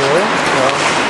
Foi.